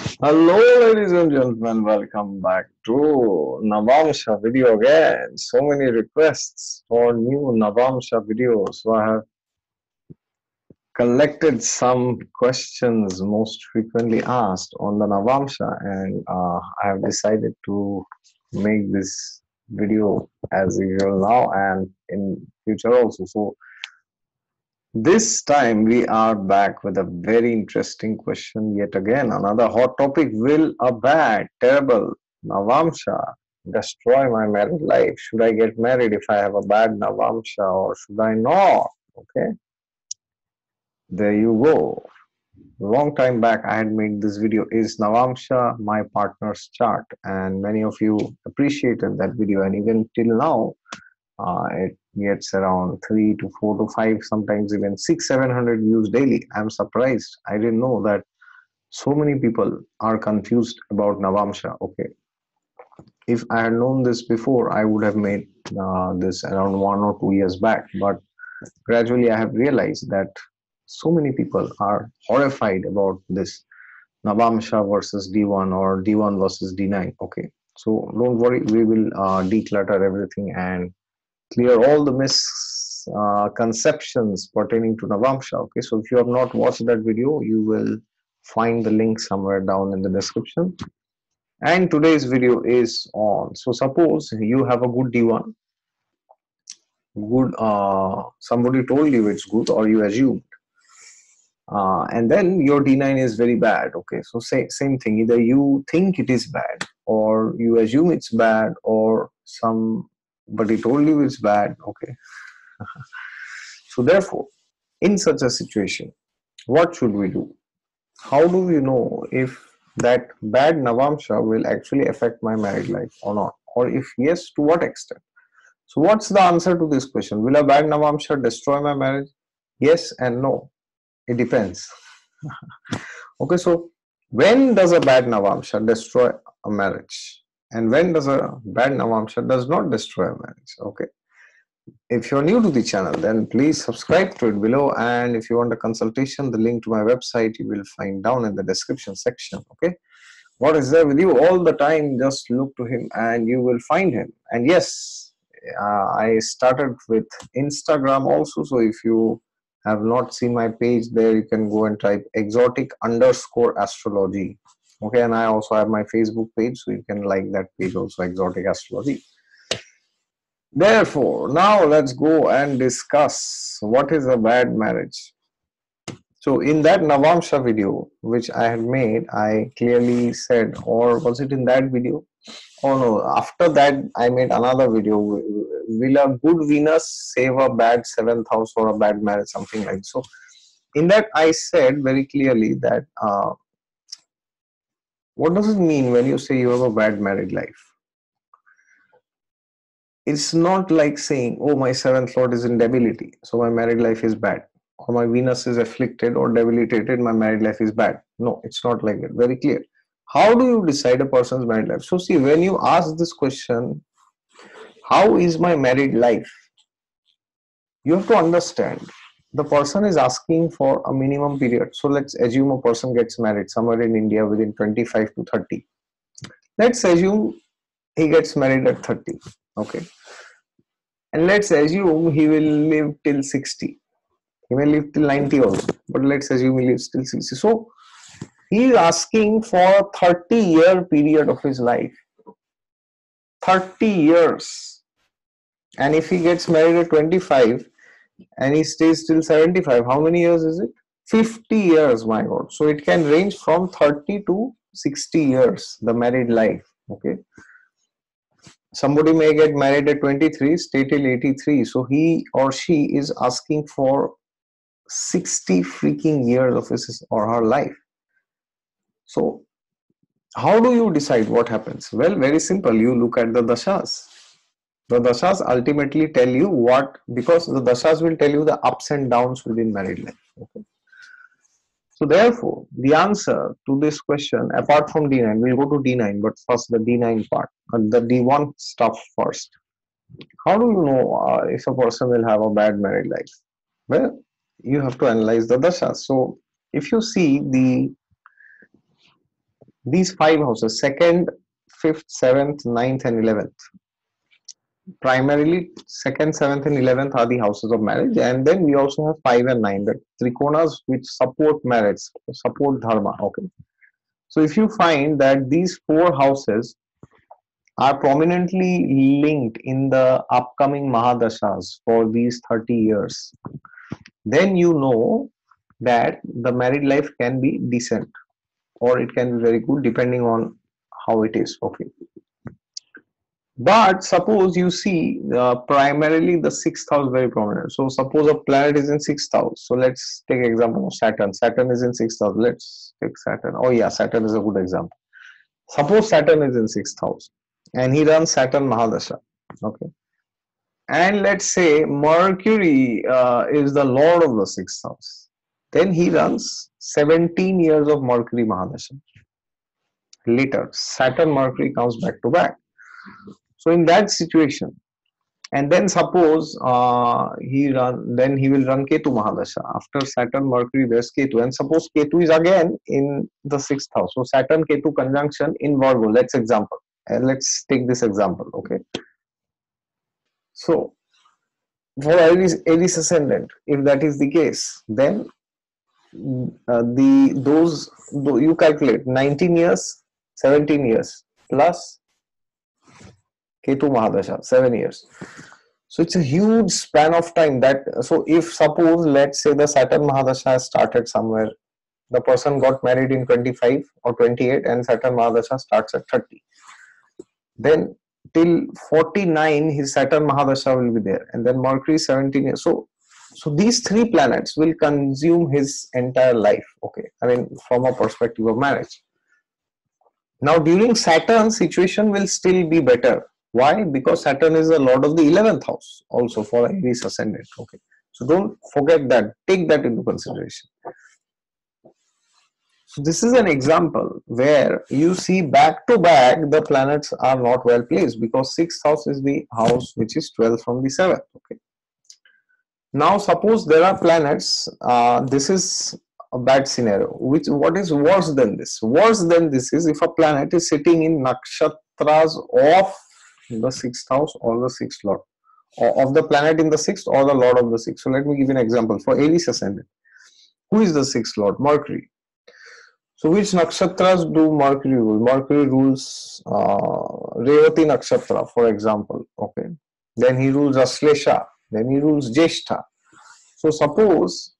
Hello, ladies and gentlemen. Welcome back to Navamsha video again. So many requests for new Navamsha videos. So I have collected some questions most frequently asked on the Navamsha, and uh, I have decided to make this video as usual now and in future also. So this time we are back with a very interesting question yet again. Another hot topic. Will a bad, terrible Navamsha destroy my married life? Should I get married if I have a bad Navamsha or should I not? Okay. There you go. Long time back I had made this video. Is Navamsha my partner's chart? And many of you appreciated that video and even till now uh, it gets around three to four to five, sometimes even six, seven hundred views daily. I'm surprised. I didn't know that so many people are confused about Navamsha. Okay, if I had known this before, I would have made uh, this around one or two years back. But gradually, I have realized that so many people are horrified about this Navamsha versus D1 or D1 versus D9. Okay, so don't worry, we will uh, declutter everything and clear all the misconceptions pertaining to Navamsha. Okay, so if you have not watched that video, you will find the link somewhere down in the description. And today's video is on. So suppose you have a good D1, good. Uh, somebody told you it's good, or you assumed. Uh, and then your D9 is very bad. Okay, so say, same thing. Either you think it is bad, or you assume it's bad, or some but told you it's bad okay. So therefore in such a situation what should we do? How do we know if that bad navamsha will actually affect my married life or not? Or if yes to what extent? So what's the answer to this question? Will a bad navamsha destroy my marriage? Yes and no. It depends. Okay so when does a bad navamsha destroy a marriage and when does a bad navamsha does not destroy a marriage okay. If you're new to the channel then please subscribe to it below. And if you want a consultation the link to my website you will find down in the description section okay? What is there with you all the time? Just look to him and you will find him. And yes uh, i started with instagram also. So if you have not seen my page there you can go and type exotic underscore astrology okay and i also have my facebook page so you can like that page also exotic astrology. Therefore now let's go and discuss what is a bad marriage. So in that navamsha video which i had made i clearly said or was it in that video? Oh no after that i made another video. Will a good venus save a bad seventh house or a bad marriage? Something like so. In that i said very clearly that uh, what does it mean when you say you have a bad married life? It's not like saying, oh, my seventh lord is in debility, so my married life is bad. Or my Venus is afflicted or debilitated, my married life is bad. No, it's not like that. Very clear. How do you decide a person's married life? So, see, when you ask this question, how is my married life? You have to understand the person is asking for a minimum period. So let's assume a person gets married somewhere in India within 25 to 30. Let's assume he gets married at 30. Okay. And let's assume he will live till 60. He may live till 90 also, but let's assume he lives till 60. So he is asking for a 30 year period of his life. 30 years. And if he gets married at 25, and he stays till 75 how many years is it? 50 years my god. So it can range from 30 to 60 years the married life okay? Somebody may get married at 23 stay till 83 so he or she is asking for 60 freaking years of his or her life. So how do you decide what happens? Well very simple. You look at the dashas the dashas ultimately tell you what because the dashas will tell you the ups and downs within married life okay? So therefore the answer to this question apart from d9 we'll go to d9 but first the d9 part and the d1 stuff first. How do you know uh, if a person will have a bad married life? Well you have to analyze the dashas. So if you see the these five houses second fifth seventh ninth and 11th primarily second seventh and 11th are the houses of marriage. And then we also have 5 and 9 the trikonas which support marriage support dharma okay? So if you find that these four houses are prominently linked in the upcoming mahadashas for these 30 years then you know that the married life can be decent or it can be very good depending on how it is okay but suppose you see uh, primarily the sixth house very prominent. So suppose a planet is in sixth house. So let's take example of Saturn. Saturn is in sixth house. Let's take Saturn. Oh yeah, Saturn is a good example. Suppose Saturn is in sixth house and he runs Saturn Mahadasha. Okay. And let's say Mercury uh, is the lord of the sixth house. Then he runs 17 years of Mercury Mahadasha. Later, Saturn Mercury comes back to back so in that situation, and then suppose uh, he run, then he will run Ketu Mahadasha after Saturn, Mercury, there's Ketu, and suppose Ketu is again in the sixth house. So Saturn Ketu conjunction in Virgo. Let's example. And let's take this example. Okay. So for Aries, Aries ascendant, if that is the case, then uh, the those you calculate 19 years, 17 years plus Ketu Mahadasha, seven years. So it's a huge span of time that, so if suppose, let's say the Saturn Mahadasha started somewhere, the person got married in 25 or 28 and Saturn Mahadasha starts at 30. Then till 49 his Saturn Mahadasha will be there and then Mercury 17 years. So, so these three planets will consume his entire life, okay, I mean from a perspective of marriage. Now during Saturn situation will still be better why? Because Saturn is the lord of the 11th house also for Aries ascendant. Okay. So don't forget that. Take that into consideration. So this is an example where you see back to back the planets are not well placed because 6th house is the house which is 12 from the 7th. Okay. Now suppose there are planets, uh, this is a bad scenario. Which What is worse than this? Worse than this is if a planet is sitting in nakshatras of the sixth house or the sixth lord or of the planet in the sixth or the lord of the sixth. So let me give you an example for Aries ascendant. Who is the sixth lord? Mercury. So which nakshatras do Mercury rule? Mercury rules uh, Revati nakshatra, for example. Okay. Then he rules Aslesha. Then he rules Jeshta. So suppose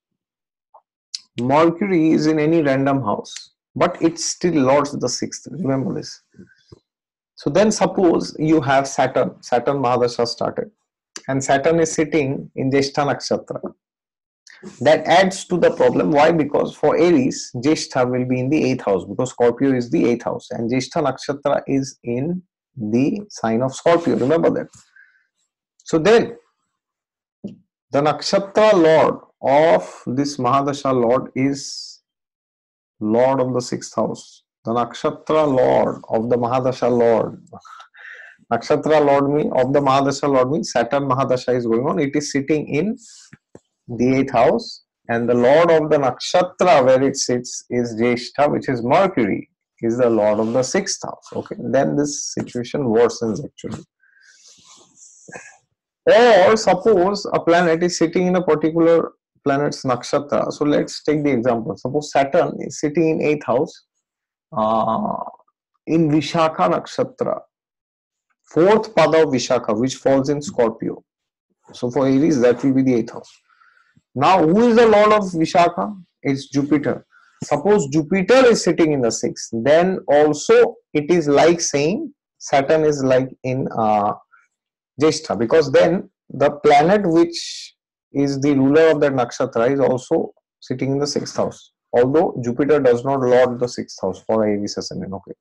Mercury is in any random house, but it still lords the sixth. Remember this. So then suppose you have Saturn, Saturn Mahadasha started and Saturn is sitting in Jeshta Nakshatra. That adds to the problem. Why? Because for Aries, Jeshta will be in the 8th house because Scorpio is the 8th house and Jeshta Nakshatra is in the sign of Scorpio. Remember that. So then the Nakshatra Lord of this Mahadasha Lord is Lord of the 6th house the nakshatra lord of the mahadasha lord. Nakshatra lord mean of the mahadasha lord means saturn mahadasha is going on. It is sitting in the eighth house. And the lord of the nakshatra where it sits is jeshta which is mercury is the lord of the sixth house. Okay then this situation worsens actually. Or suppose a planet is sitting in a particular planet's nakshatra. So let's take the example. Suppose saturn is sitting in eighth house uh, in Vishakha Nakshatra, fourth pada of Vishakha, which falls in Scorpio. So for Aries, that will be the eighth house. Now, who is the lord of Vishakha? It's Jupiter. Suppose Jupiter is sitting in the sixth, then also it is like saying Saturn is like in uh, Jeshta because then the planet which is the ruler of that nakshatra is also sitting in the sixth house although Jupiter does not lord the sixth house for Aries ascendant. Okay.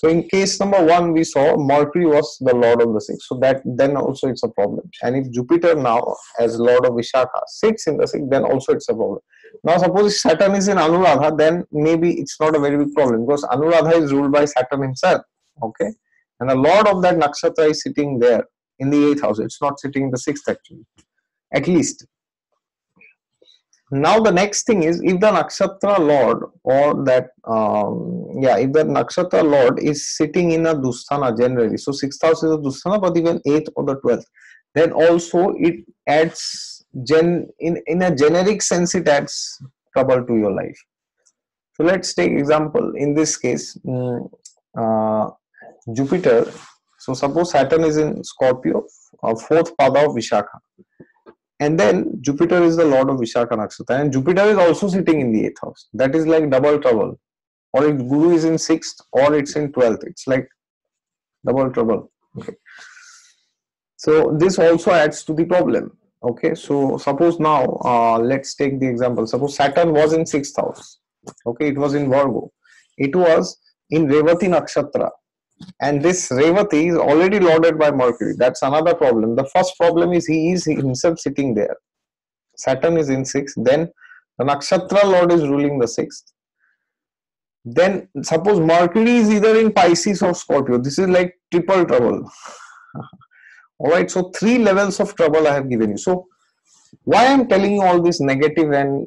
So in case number one, we saw Mercury was the lord of the sixth. So that then also it's a problem. And if Jupiter now as lord of Vishakha sits in the sixth, then also it's a problem. Now suppose Saturn is in Anuradha, then maybe it's not a very big problem because Anuradha is ruled by Saturn himself. Okay. And the lord of that nakshatra is sitting there in the eighth house. It's not sitting in the sixth actually. At least now the next thing is if the nakshatra lord or that um, yeah if the nakshatra lord is sitting in a dusthana generally so sixth house is a dusthana but even eighth or the 12th then also it adds gen in in a generic sense it adds trouble to your life. So let's take example. In this case um, uh, jupiter so suppose saturn is in scorpio uh, fourth pada of vishakha and then Jupiter is the lord of Vishakha Nakshatra, and Jupiter is also sitting in the eighth house. That is like double trouble. Or if Guru is in sixth, or it's in twelfth, it's like double trouble. Okay. So this also adds to the problem. Okay. So suppose now, uh, let's take the example. Suppose Saturn was in sixth house. Okay, it was in Virgo. It was in Revati Nakshatra and this Revati is already lorded by Mercury. That's another problem. The first problem is he is himself sitting there. Saturn is in sixth. Then the nakshatra lord is ruling the sixth. Then suppose Mercury is either in Pisces or Scorpio. This is like triple trouble. all right. So three levels of trouble I have given you. So why I'm telling you all this negative and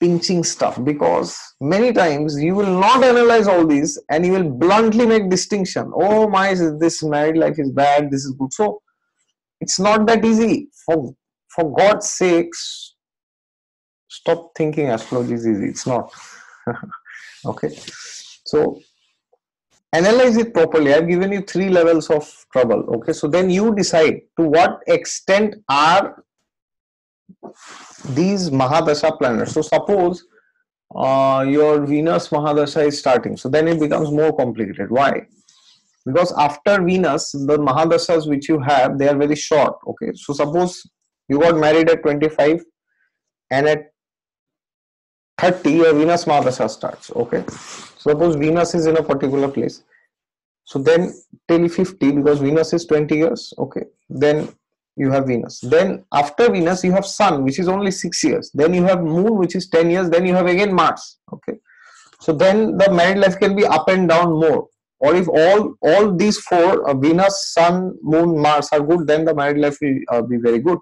pinching stuff because many times you will not analyze all these and you will bluntly make distinction. Oh my this married life is bad this is good. So it's not that easy. For for god's sakes stop thinking astrology is easy. It's not. Okay? So analyze it properly. I've given you three levels of trouble. Okay? So then you decide to what extent are these Mahadasha planets. So suppose uh, your Venus Mahadasha is starting, so then it becomes more complicated. Why? Because after Venus, the Mahadashas which you have, they are very short. Okay, so suppose you got married at 25 and at 30 your Venus Mahadasha starts. Okay, suppose Venus is in a particular place. So then till 50 because Venus is 20 years. Okay, then you have Venus. Then after Venus, you have Sun, which is only six years. Then you have Moon, which is 10 years. Then you have again Mars. Okay. So then the married life can be up and down more. Or if all all these four, uh, Venus, Sun, Moon, Mars are good, then the married life will uh, be very good.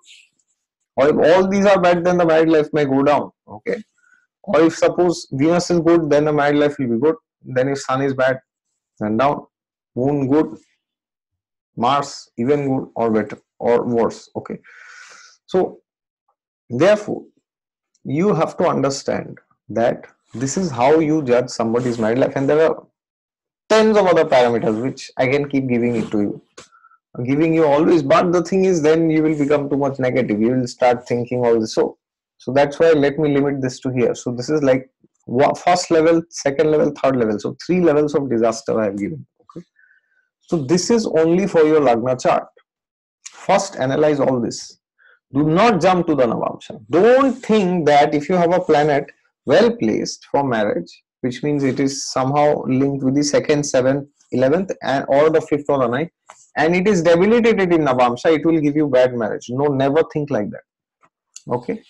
Or if all these are bad, then the married life may go down. Okay. Or if suppose Venus is good, then the married life will be good. Then if Sun is bad, then down. Moon good, Mars even good or better or worse okay. So therefore you have to understand that this is how you judge somebody's married life. And there are tens of other parameters which i can keep giving it to you. Giving you always but the thing is then you will become too much negative. You will start thinking all this. So so that's why let me limit this to here. So this is like first level second level third level. So three levels of disaster i have given okay. So this is only for your lagna chart first analyze all this. Do not jump to the navamsha don't think that if you have a planet well placed for marriage which means it is somehow linked with the second seventh 11th and or the fifth or the ninth and it is debilitated in navamsha it will give you bad marriage. No never think like that. Okay?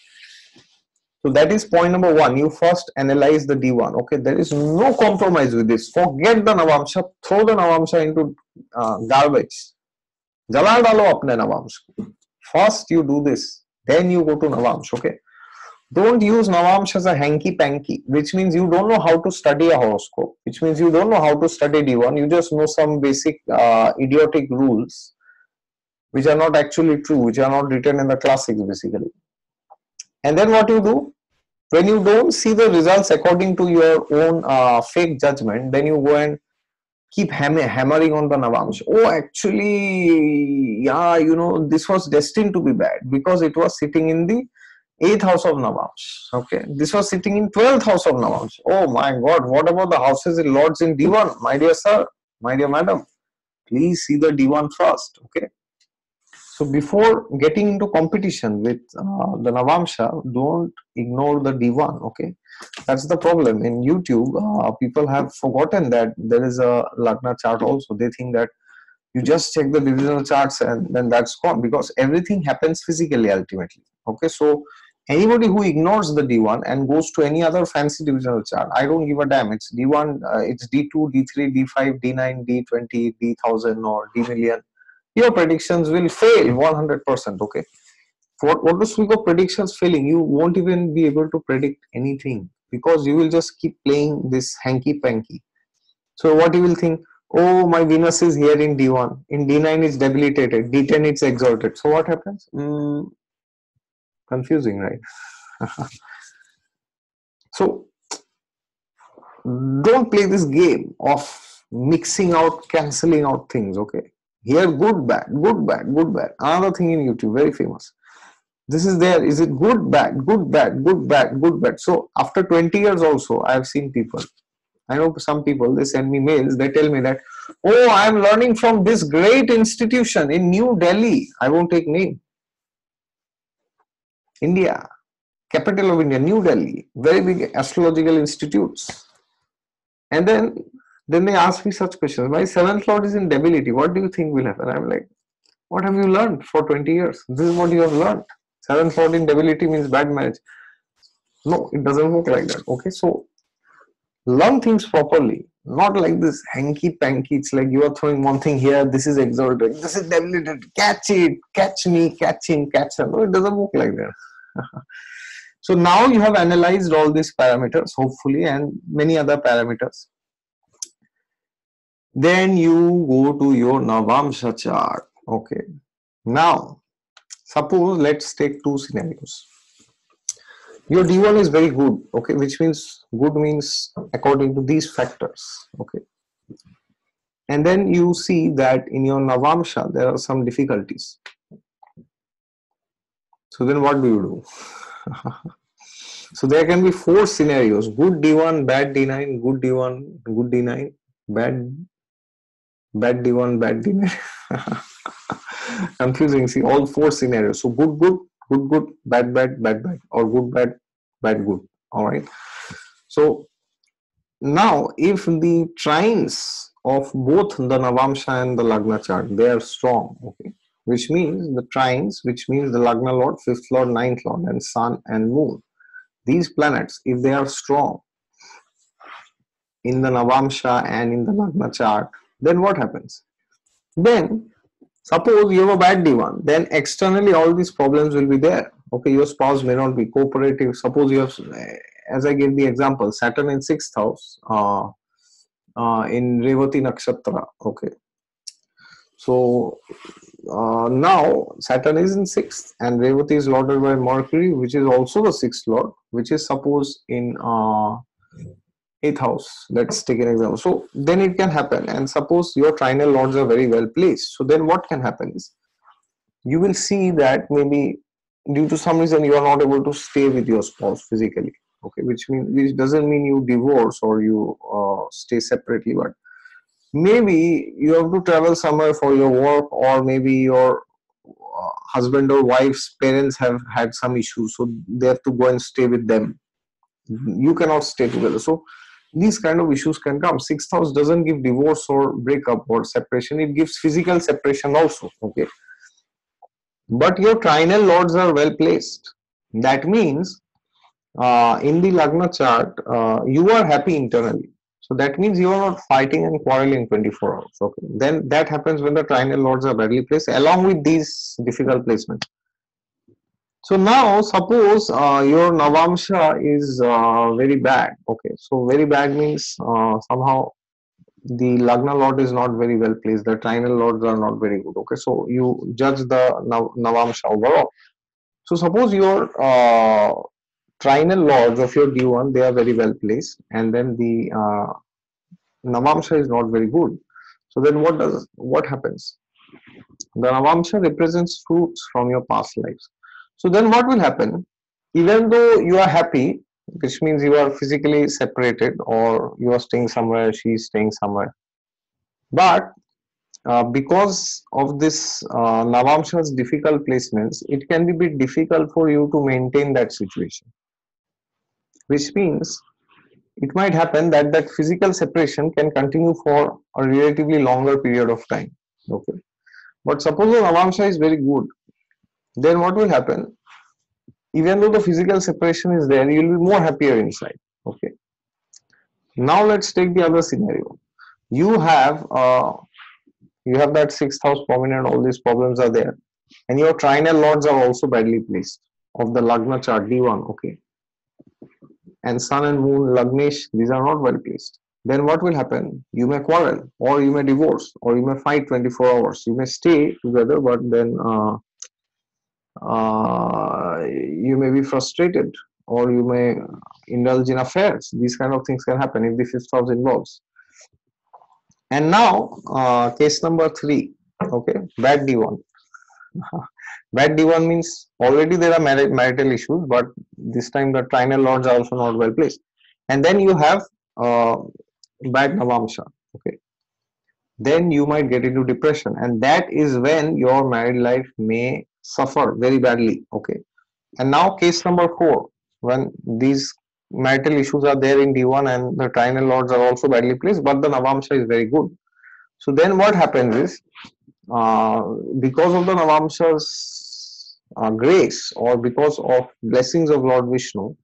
So that is point number one. You first analyze the d1 okay? There is no compromise with this. Forget the navamsha throw the navamsha into uh, garbage Jala dalo apne nawams. First you do this, then you go to nawams, okay? Don't use nawams as a hanky-panky, which means you don't know how to study a horoscope, which means you don't know how to study D1, you just know some basic uh, idiotic rules which are not actually true, which are not written in the classics basically. And then what you do? When you don't see the results according to your own uh, fake judgment, then you go and keep hammering on the Navamsh. Oh, actually, yeah, you know, this was destined to be bad because it was sitting in the eighth house of Navamsh. Okay, this was sitting in twelfth house of Navamsh. Oh my God, what about the houses in Lords in D1, my dear sir, my dear madam? Please see the D1 first. Okay. So before getting into competition with uh, the Navamsha, don't ignore the D1. Okay? That's the problem. In youtube uh, people have forgotten that there is a lagna chart also. They think that you just check the divisional charts and then that's gone because everything happens physically ultimately okay? So anybody who ignores the d1 and goes to any other fancy divisional chart i don't give a damn. It's d1 uh, it's d2 d3 d5 d9 d20 d1000 or d million your predictions will fail 100% okay what, what to speak of predictions failing, you won't even be able to predict anything because you will just keep playing this hanky panky. So what you will think, oh, my Venus is here in D1, in D9 it's debilitated, D10 it's exalted. So what happens? Mm, confusing, right? so don't play this game of mixing out, cancelling out things, okay? Here, good, bad, good, bad, good, bad. Another thing in YouTube, very famous. This is there. Is it good, bad, good, bad, good, bad, good, bad? So after 20 years also, I have seen people. I know some people, they send me mails, they tell me that, oh, I'm learning from this great institution in New Delhi. I won't take name. India, capital of India, New Delhi, very big astrological institutes. And then then they ask me such questions. My seventh lord is in debility. What do you think will happen? I'm like, what have you learned for 20 years? This is what you have learned. Seventh lord in debility means bad marriage. No, it doesn't work like that. Okay, so learn things properly, not like this hanky panky. It's like you are throwing one thing here, this is exalted, this is debilitated, catch it, catch me, catch him, catch her. No, it doesn't work like that. so now you have analyzed all these parameters, hopefully, and many other parameters then you go to your Navamsha chart. Okay. Now, suppose let's take two scenarios. Your D1 is very good, okay, which means good means according to these factors, okay. And then you see that in your Navamsha there are some difficulties. So then what do you do? so there can be four scenarios good D1, bad D9, good D1, good D9, bad bad d1 bad d9 confusing. See all four scenarios. So good good good good bad bad bad bad. Or good bad bad good. All right. So now if the trines of both the navamsha and the lagna chart they are strong okay which means the trines which means the lagna lord fifth lord ninth lord and sun and moon these planets if they are strong in the navamsha and in the lagna chart then what happens? Then suppose you have a bad D1, then externally all these problems will be there. Okay, your spouse may not be cooperative. Suppose you have, as I gave the example, Saturn in sixth house uh, uh, in Revati Nakshatra. Okay, so uh, now Saturn is in sixth and Revati is lorded by Mercury, which is also the sixth lord, which is suppose in uh, eighth house let's take an example. So then it can happen. And suppose your trinal lords are very well placed. So then what can happen is you will see that maybe due to some reason you are not able to stay with your spouse physically. Okay which means which doesn't mean you divorce or you uh, stay separately but maybe you have to travel somewhere for your work or maybe your uh, husband or wife's parents have had some issues so they have to go and stay with them. You cannot stay together. So these kind of issues can come. Sixth house doesn't give divorce or breakup or separation. It gives physical separation also okay? But your trinal lords are well placed. That means uh, in the lagna chart uh, you are happy internally. So that means you are not fighting and quarreling 24 hours okay? Then that happens when the trinal lords are badly placed along with these difficult placements so now suppose uh, your Navamsha is uh, very bad. Okay, so very bad means uh, somehow the Lagna Lord is not very well placed. The Trinal Lords are not very good. Okay, so you judge the Nav Navamsha overall. So suppose your uh, Trinal Lords of your D1 they are very well placed, and then the uh, Navamsha is not very good. So then what does what happens? The Navamsha represents fruits from your past lives. So then what will happen? Even though you are happy, which means you are physically separated or you are staying somewhere, she is staying somewhere. But uh, because of this uh, Navamsha's difficult placements, it can be a bit difficult for you to maintain that situation. Which means it might happen that that physical separation can continue for a relatively longer period of time. Okay. But suppose the Navamsha is very good, then what will happen? Even though the physical separation is there you will be more happier inside okay? Now let's take the other scenario. You have uh, you have that sixth house prominent all these problems are there and your trinal lords are also badly placed of the lagna chart d1 okay? And sun and moon lagnesh these are not well placed. Then what will happen? You may quarrel or you may divorce or you may fight 24 hours. You may stay together but then uh, uh, you may be frustrated or you may indulge in affairs. These kind of things can happen if the fifth house involves. And now uh, case number three okay bad d1 bad d1 means already there are mar- marital issues but this time the trinal lords are also not well placed. And then you have uh, bad navamsha okay. Then you might get into depression and that is when your married life may suffer very badly okay? And now case number four when these marital issues are there in d1 and the trinal lords are also badly placed but the navamsha is very good. So then what happens is uh, because of the Navamsa's uh, grace or because of blessings of Lord Vishnu,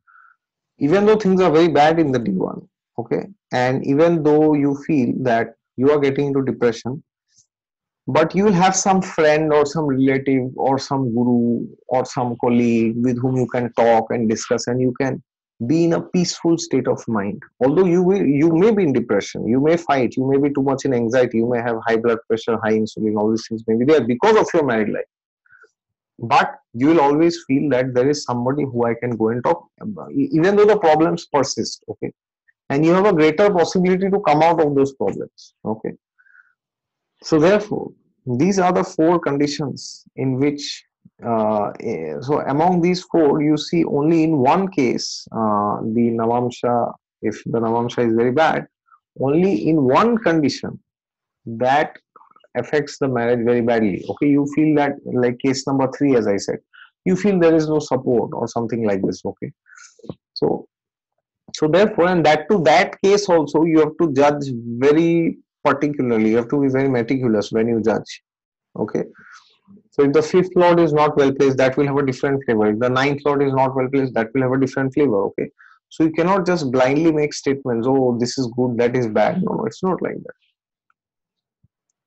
even though things are very bad in the D1, okay, and even though you feel that you are getting into depression, but you will have some friend or some relative or some guru or some colleague with whom you can talk and discuss and you can be in a peaceful state of mind. Although you will you may be in depression you may fight you may be too much in anxiety you may have high blood pressure high insulin all these things may be there because of your married life. But you will always feel that there is somebody who i can go and talk about, even though the problems persist okay? And you have a greater possibility to come out of those problems okay? So therefore these are the four conditions in which uh, so among these four, you see only in one case uh, the Navamsha, if the Navamsha is very bad, only in one condition that affects the marriage very badly. Okay, you feel that like case number three, as I said, you feel there is no support or something like this. Okay, so so therefore, and that to that case also, you have to judge very particularly. You have to be very meticulous when you judge. Okay so if the fifth lord is not well placed, that will have a different flavor. If the ninth lord is not well placed, that will have a different flavor. Okay. So you cannot just blindly make statements, oh, this is good, that is bad. No, no, it's not like that.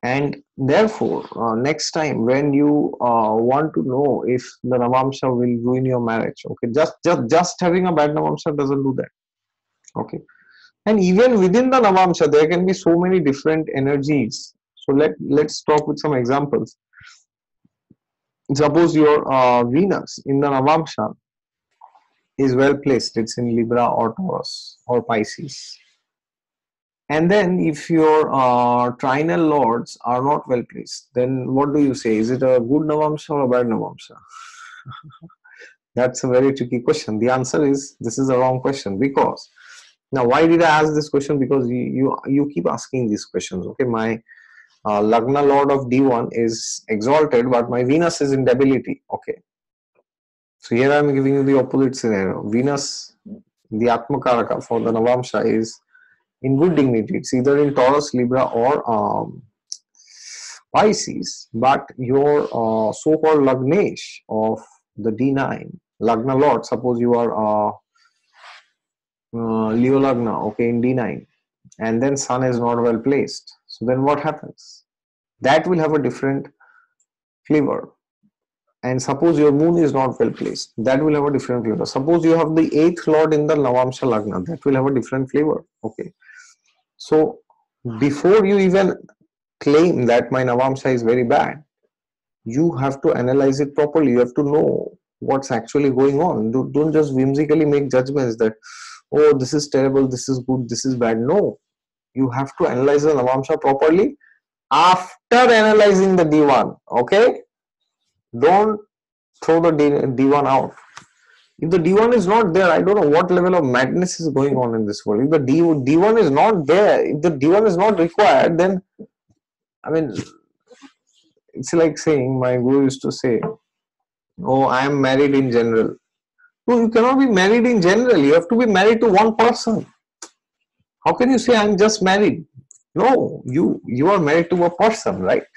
And therefore, uh, next time when you uh, want to know if the Navamsha will ruin your marriage, okay, just just just having a bad Navamsha doesn't do that. Okay. And even within the Navamsha, there can be so many different energies. So let let's talk with some examples suppose your uh, Venus in the Navamsha is well placed, it's in Libra or Taurus or Pisces. And then if your uh, trinal lords are not well placed, then what do you say? Is it a good Navamsha or a bad Navamsha? That's a very tricky question. The answer is this is a wrong question because now why did I ask this question? Because you you, you keep asking these questions. Okay, my uh, Lagna Lord of D1 is exalted, but my Venus is in debility. Okay. So here I am giving you the opposite scenario. Venus, the Atmakaraka for the Navamsha is in good dignity. It's either in Taurus, Libra, or um, Pisces, but your uh, so-called Lagnesh of the D9, Lagna Lord, suppose you are uh, Uh, Leo Lagna, okay, in D9, and then Sun is not well placed so then what happens? That will have a different flavor. And suppose your moon is not well placed, that will have a different flavor. Suppose you have the eighth lord in the Navamsha Lagna, that will have a different flavor. Okay. So before you even claim that my Navamsha is very bad, you have to analyze it properly. You have to know what's actually going on. Don't just whimsically make judgments that, oh, this is terrible, this is good, this is bad. No, you have to analyze the Navamsha properly after analyzing the D1. Okay? Don't throw the D, D1 out. If the D1 is not there, I don't know what level of madness is going on in this world. If the D, D1 is not there, if the D1 is not required, then I mean, it's like saying, my guru used to say, Oh, I am married in general. No, you cannot be married in general. You have to be married to one person. How can you say i'm just married no you you are married to a person right?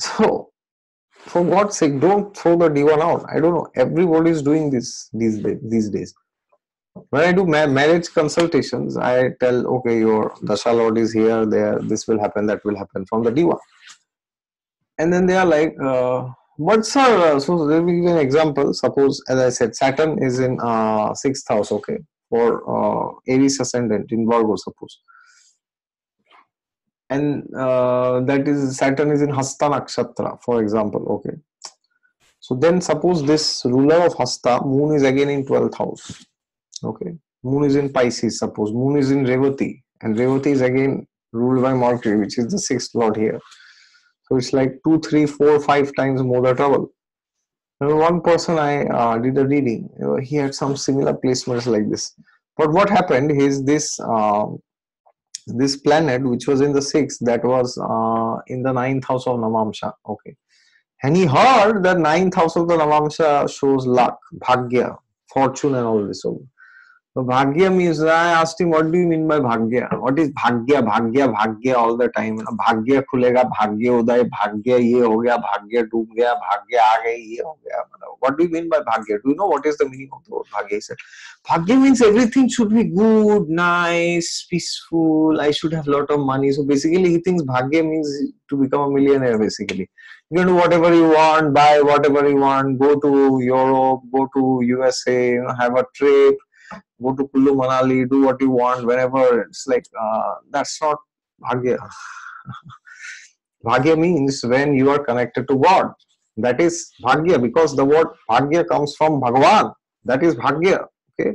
So for god's sake don't throw the d1 out. I don't know. Everybody is doing this these days these days. When i do ma- marriage consultations i tell okay your dasha lord is here. There this will happen that will happen from the d1 and then they are like uh, but sir uh, so let me give an example. Suppose as i said saturn is in uh, sixth house okay for uh, aries ascendant in virgo suppose. And uh, that is saturn is in hasta nakshatra for example okay. So then suppose this ruler of hasta moon is again in 12th house okay. Moon is in pisces suppose. Moon is in revati and revati is again ruled by mercury which is the sixth lord here so it's like two, three, four, five times more the trouble. And one person I uh, did a reading, he had some similar placements like this. But what happened is this uh, this planet, which was in the sixth, that was uh, in the ninth house of Navamsha. Okay, and he heard that ninth house of the Navamsha shows luck, bhagya, fortune, and all this. तो भाग्य means asking what do mean by भाग्य? What is भाग्य? भाग्य भाग्य all the time भाग्य खुलेगा, भाग्य उदय, भाग्य ये हो गया, भाग्य डूब गया, भाग्य आ गए, ये हो गया मतलब व्हाट डू मीन बाय भाग्य? Do know what is the meaning of the भाग्य? भाग्य means everything should be good nice peaceful I should have lot of money so basically he things भाग्य means to become a millionaire basically you can do whatever you want buy whatever you want go to Europe go to USA you know have a trip go to Kullu Manali, do what you want whenever. It's like uh, that's not bhagya. bhagya means when you are connected to God. That is bhagya because the word bhagya comes from Bhagavan. That is bhagya. Okay.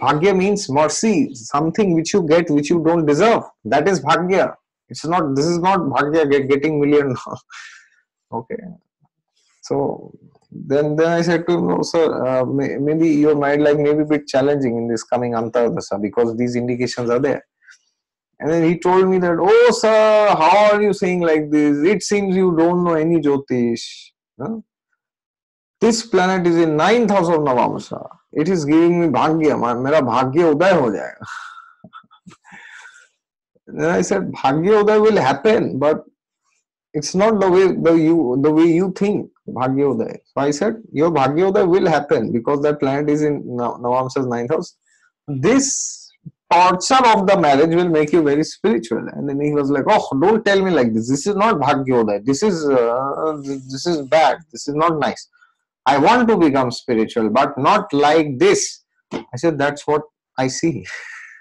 Bhagya means mercy, something which you get which you don't deserve. That is bhagya. It's not. This is not bhagya getting million. okay. So then then I said to him, no, sir, uh, may, maybe your mind, like maybe, a bit challenging in this coming Antardasa because these indications are there. And then he told me that, oh, sir, how are you saying like this? It seems you don't know any Jyotish. Huh? This planet is in ninth house of Navamsa. It is giving me bhagya. My, mera bhagya uday ho jayega. then I said, bhagya uday will happen, but it's not the way the you the way you think. Bhagyodaya. So I said your Bhagyodaya will happen because that planet is in Navamsa's ninth house. This torture of the marriage will make you very spiritual. And then he was like, "Oh, don't tell me like this. This is not Bhagyodaya. This is uh, this is bad. This is not nice. I want to become spiritual, but not like this." I said, "That's what I see."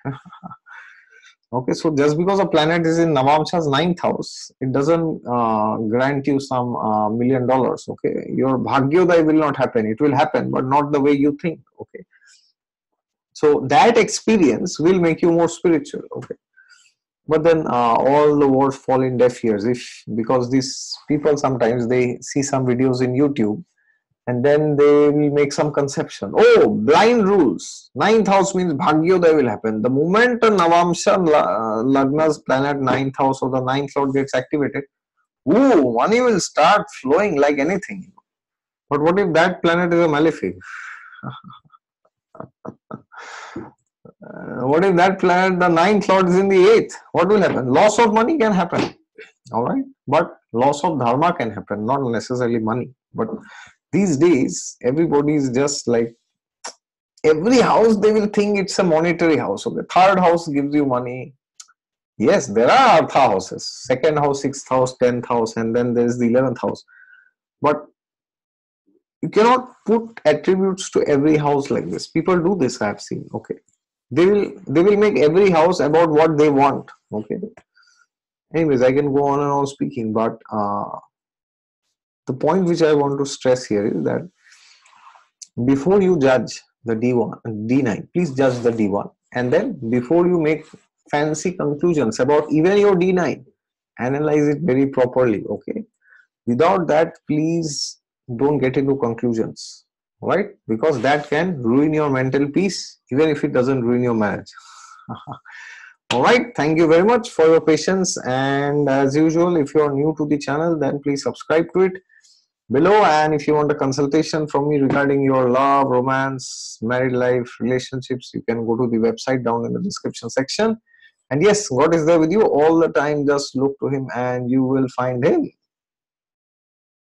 Okay, so just because a planet is in Navamsha's ninth house, it doesn't uh, grant you some uh, million dollars. Okay, your Bhagyodaya will not happen. It will happen, but not the way you think. Okay, so that experience will make you more spiritual. Okay, but then uh, all the words fall in deaf ears if because these people sometimes they see some videos in YouTube and then they will make some conception. Oh, blind rules. Ninth house means Bhagyodaya will happen. The moment a Navamsha Lagna's planet ninth house or the ninth lord gets activated, ooh, money will start flowing like anything. But what if that planet is a malefic? Uh, what if that planet, the ninth lord is in the eighth? What will happen? Loss of money can happen. All right. But loss of dharma can happen, not necessarily money. But these days everybody is just like every house they will think it's a monetary house. Okay third house gives you money. Yes there are artha houses. Second house sixth house tenth house and then there's the 11th house. But you cannot put attributes to every house like this. People do this i have seen. Okay. They will they will make every house about what they want. Okay. Anyways i can go on and on speaking but uh the point which I want to stress here is that before you judge the D1, D9, please judge the D1. And then before you make fancy conclusions about even your D9, analyze it very properly, okay? Without that, please don't get into conclusions, right? Because that can ruin your mental peace, even if it doesn't ruin your marriage. all right thank you very much for your patience and as usual if you are new to the channel then please subscribe to it below and if you want a consultation from me regarding your love romance married life relationships you can go to the website down in the description section. And yes god is there with you all the time. Just look to him and you will find him